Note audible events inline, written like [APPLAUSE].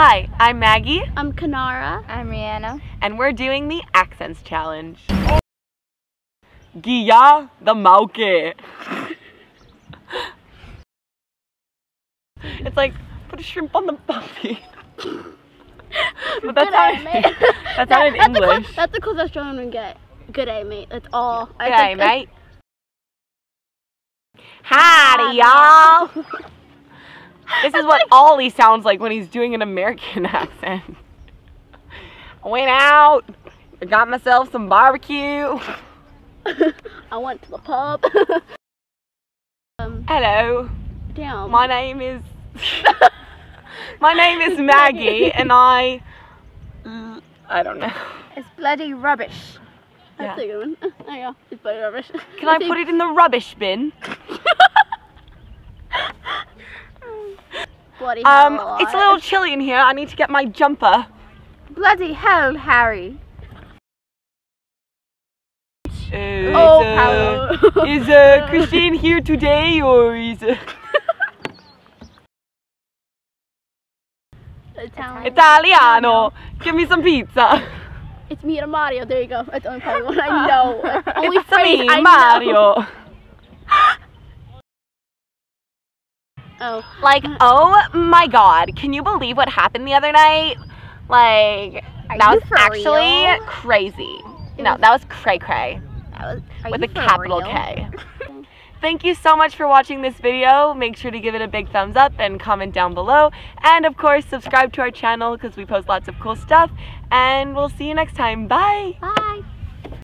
Hi, I'm Maggie, I'm Kanara. I'm Rihanna. and we're doing the Accents Challenge. Gia the Mauke. [LAUGHS] It's like, put a shrimp on the buffy. [LAUGHS] but that's Good not, day, mate. [LAUGHS] that's not in that's The English. close, that's the closest Australian we get. Good day, mate. That's all. I G'day, think- mate. Howdy, y'all. This is what Ollie sounds like when he's doing an American [LAUGHS] accent. I went out, I got myself some barbecue. [LAUGHS] I went to the pub. [LAUGHS] um, Hello, damn. my name is my name is Maggie, and I I don't know. It's bloody rubbish. That's Yeah. a good one. There you go. It's bloody rubbish. Can I put it in the rubbish bin? Bloody Um, hell, it's a little chilly in here. I need to get my jumper. Bloody hell, Harry. Uh, Oh, is, uh, is [LAUGHS] uh, Christine here today, or is uh, Italian. Italiano? Give me some pizza. It's me and Mario. There you go. That's the only [LAUGHS] one I know. Only it's me, I know. Oh. Like, mm. oh my god, can you believe what happened the other night? Like, Are that was actually real? crazy. It No, was- that was cray cray That was, with a capital real? K. [LAUGHS] Thank you so much for watching this video. Make sure to give it a big thumbs up and comment down below. And of course, subscribe to our channel because we post lots of cool stuff. And we'll see you next time. Bye! Bye.